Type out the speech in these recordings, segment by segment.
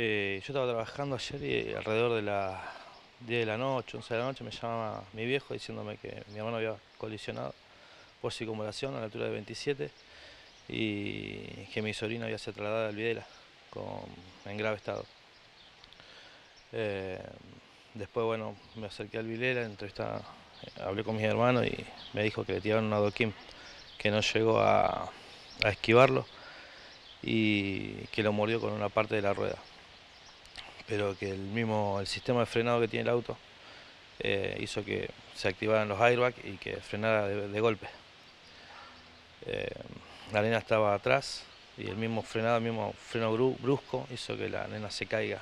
Eh, yo estaba trabajando ayer y alrededor de las 10 de la noche, 11 de la noche, me llama mi viejo diciéndome que mi hermano había colisionado por circunvalación a la altura de 27 y que mi sobrina había sido trasladada al Videla en grave estado. Eh, después, bueno, me acerqué al Videla, entrevista, hablé con mis hermanos y me dijo que le tiraron un adoquín que no llegó a esquivarlo y que lo mordió con una parte de la rueda pero que el mismo el sistema de frenado que tiene el auto eh, hizo que se activaran los airbags y que frenara de, golpe. Eh, la nena estaba atrás y el mismo frenado, el mismo freno brusco hizo que la nena se caiga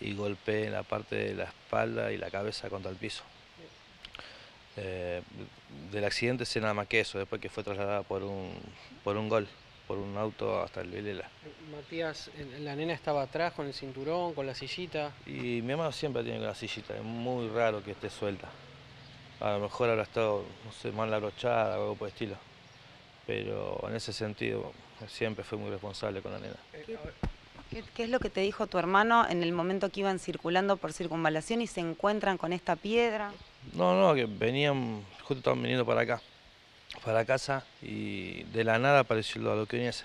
y golpee la parte de la espalda y la cabeza contra el piso. Eh, del accidente sé nada más que eso, después que fue trasladada por un, por un gol por un auto hasta el Vilela. Matías, la nena estaba atrás con el cinturón, con la sillita. Y mi hermano siempre tiene con la sillita, es muy raro que esté suelta. A lo mejor habrá estado, no sé, mal abrochada o algo por el estilo. Pero en ese sentido siempre fue muy responsable con la nena. ¿Qué, ¿Qué, es lo que te dijo tu hermano en el momento que iban circulando por circunvalación y se encuentran con esta piedra? No, no, que venían, justo estaban viniendo para acá para casa y de la nada apareció el adoquín ese.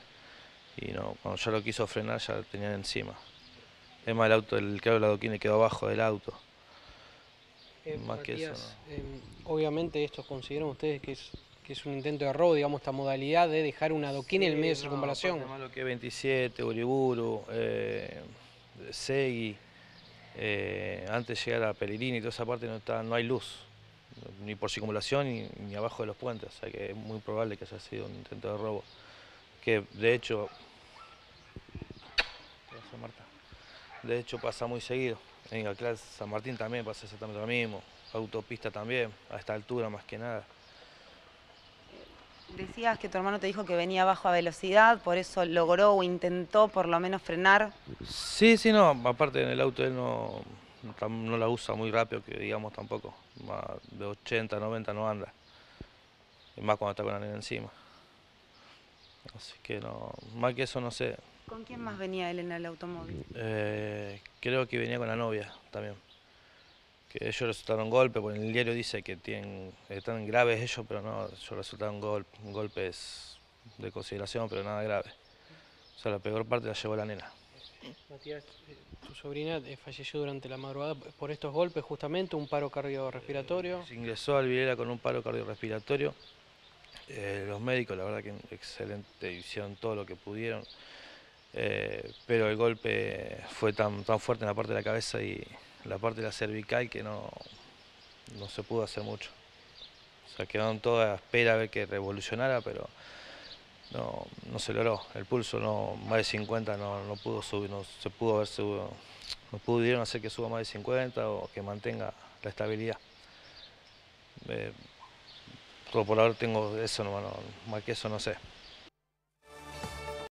Y no, cuando ya lo quiso frenar ya lo tenían encima. Es más, el auto, el claro, adoquín quedó abajo del auto. Eh, más que eso, em, obviamente esto consideran ustedes que es, que es un intento de robo, digamos, esta modalidad de dejar un adoquín en el medio de circunvalación. Más lo que 27, Uriburu, eh, Segui, eh, antes de llegar a Pellegrini y toda esa parte no, está, no hay luz ni por simulación ni, abajo de los puentes, o sea que es muy probable que haya sido un intento de robo. Que de hecho, de hecho pasa muy seguido. En Alcalá San Martín también pasa exactamente lo mismo, autopista también, a esta altura más que nada. Decías que tu hermano te dijo que venía bajo a velocidad, por eso logró o intentó por lo menos frenar. Sí, sí, no, aparte en el auto él no, no la usa muy rápido, que digamos tampoco. Más de 80, 90 no anda. Y más cuando está con la nena encima. Así que no, más que eso no sé. ¿Con quién más venía él en el automóvil? Eh, creo que venía con la novia también. Que ellos resultaron golpes, porque en el diario dice que tienen, están graves ellos, pero no, ellos resultaron golpes, golpes de consideración, pero nada grave. O sea, la peor parte la llevó la nena. Matías, tu eh, sobrina eh, falleció durante la madrugada por estos golpes, justamente, un paro cardiorrespiratorio. Se ingresó al Videla con un paro cardiorrespiratorio. Eh, los médicos, la verdad que excelente, hicieron todo lo que pudieron. pero el golpe fue tan, tan fuerte en la parte de la cabeza y la parte de la cervical que no, no se pudo hacer mucho. O sea, quedaron todas a espera a ver que revolucionara, pero no, no se logró. El pulso no, más de 50 no, no pudo subir, no se pudo haber subido, no pudieron hacer que suba más de 50 o que mantenga la estabilidad. Eh, por ahora tengo eso, no, más que eso no sé.